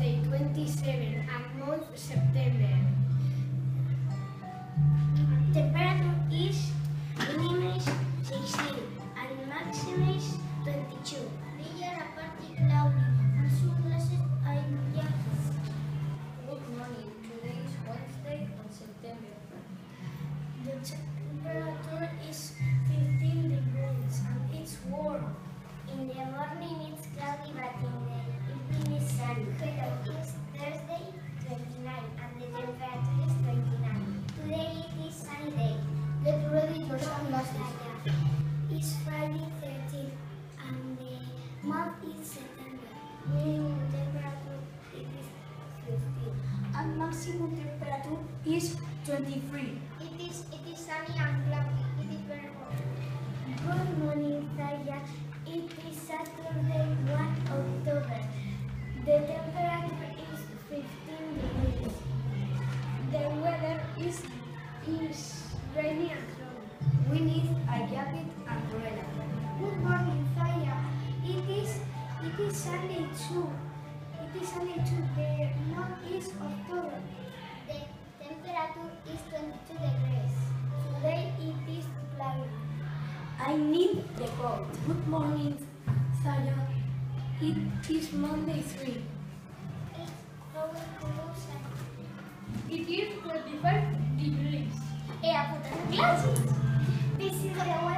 27 and month September. Temperature is minimum 16 and maximum 22. Region a partly cloudy and sunglasses are jackets. Good morning. Today is Wednesday on September. The temperature is 15 degrees and it's warm. In the morning it's cloudy but in the evening it's sunny. Today is Thursday 29 and the temperature is 29. Today it is sunny day. Get ready your. It's Friday 13 and the month is September. Minimum temperature it is 15 and maximum temperature is 23. It is it is sunny The temperature is 15 degrees. The weather is is rainy and cold. We need a jacket and umbrella. Good morning, Saya. It is it is Sunday too. It is Sunday too. The month is October. The temperature is 22 degrees. Today it is cloudy. I need the coat. Good morning, Saya. Is Monday 3. It's going close. It is 25 degrees. I put on glasses. This is the.